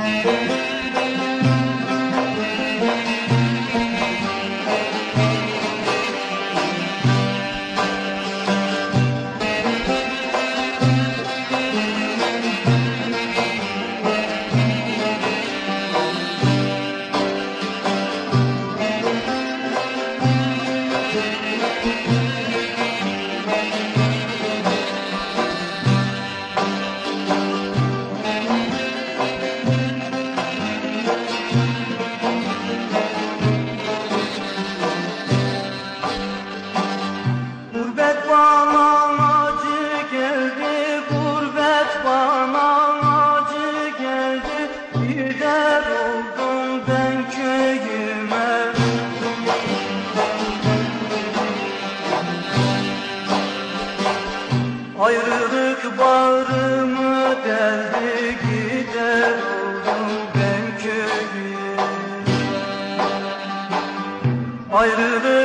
Música Gider oldum ben köyüme. Ayrılık bağrımı deldi Gider oldum ben köyüme. Ayrılık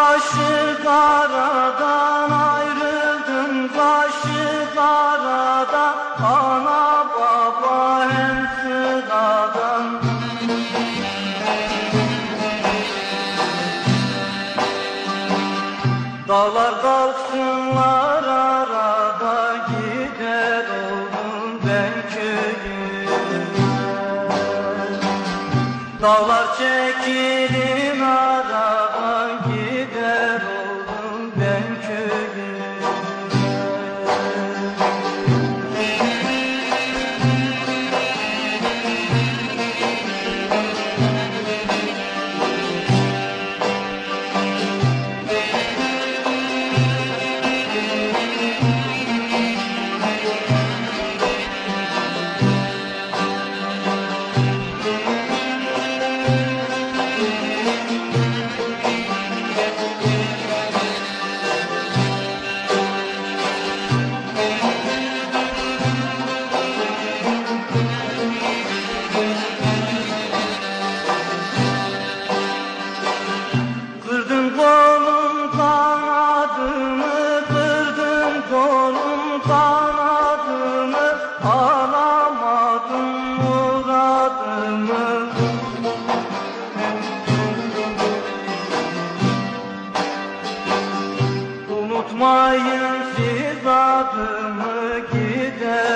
Kaşı karadan ayrıldım kaşı karadan Ana baba hem sıradan. Dağlar kalksınlar arada gider oldum ben köyüme Dağlar çekilin oldum فداك